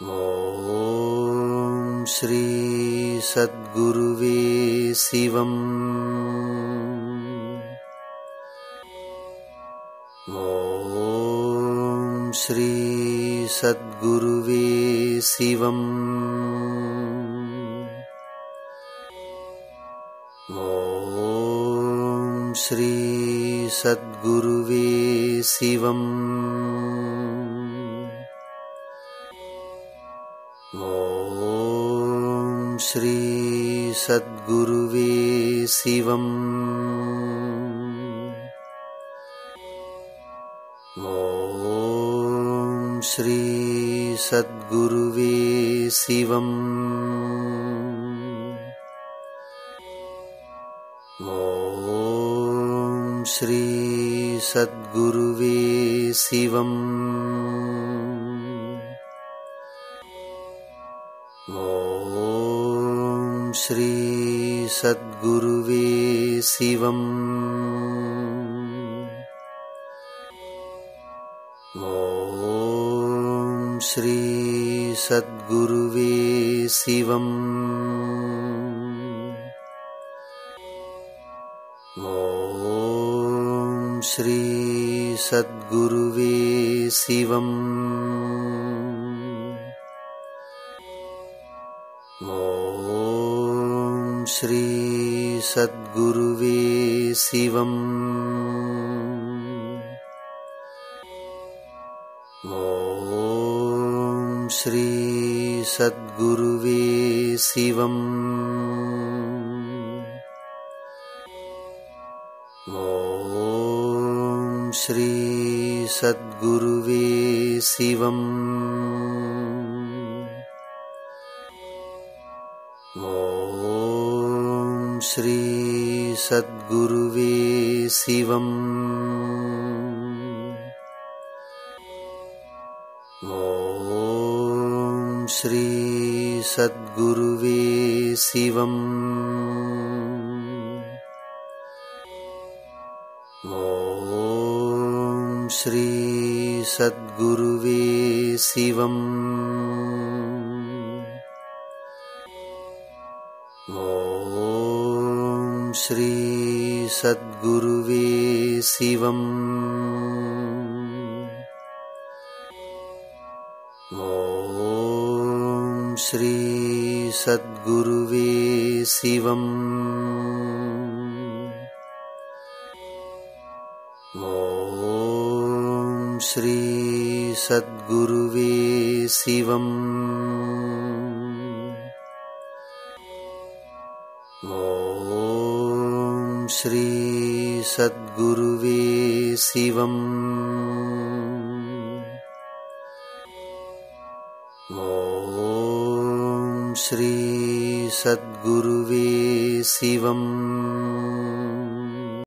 ॐ श्री सद्गुरुवे शिवम् ॐ श्री सद्गुरुवे शिवम् ॐ श्री सद्गुरुवे शिवम् ॐ श्री सद्गुरुवे शिवम् ॐ श्री सद्गुरुवे शिवम् ॐ श्री सद्गुरुवे शिवम् श्रीसद्गुरुवे शिवम्। ॐ श्रीसद्गुरुवे शिवम्। ॐ श्रीसद्गुरुवे शिवम्। श्रीसद्गुरुवे शिवम्। ॐ श्रीसद्गुरुवे शिवम्। ॐ श्रीसद्गुरुवे शिवम्। ॐ श्रीसद्गुरुवे शिवम्। ॐ श्रीसद्गुरुवे शिवम्। ॐ श्रीसद्गुरुवे शिवम्। ॐ श्रीसद्गुरुवे शिवम्। ॐ श्रीसद्गुरुवे शिवम्। ॐ श्रीसद्गुरुवे शिवम्। ॐ श्रीसद्गुरुवे शिवम् ॐ श्रीसद्गुरुवे शिवम्